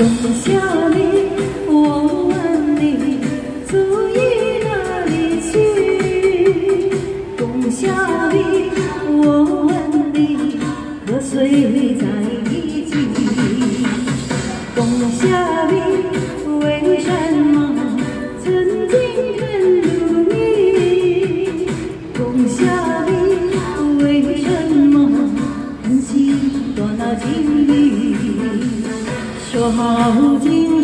公虾米我问你昨夜哪里去公虾米我问你和谁在一起公虾米为什么曾经甜如蜜公虾米为什么狠心断了情意说好听。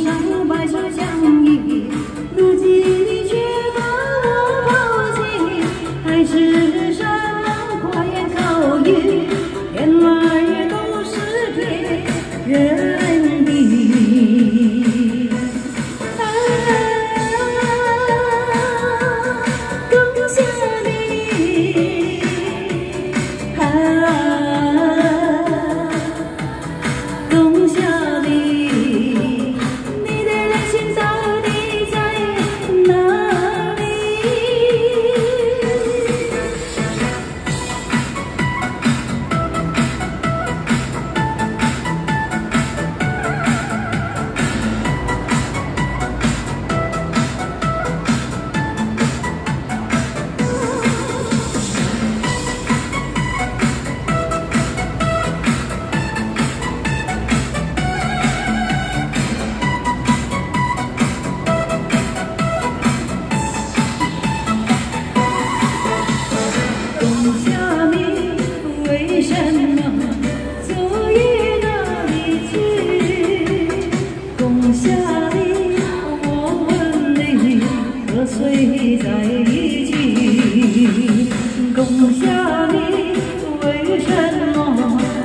在一起，共下你为什么？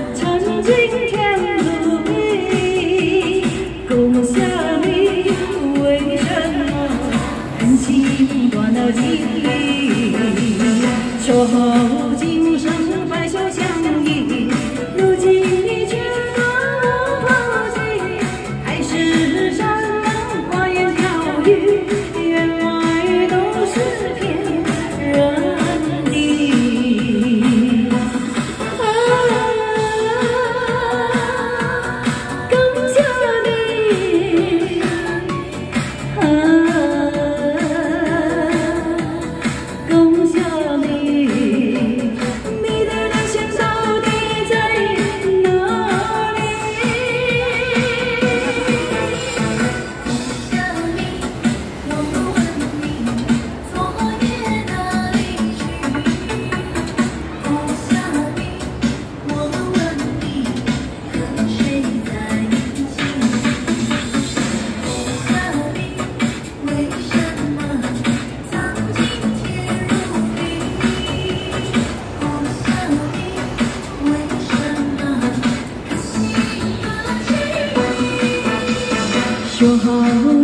说好。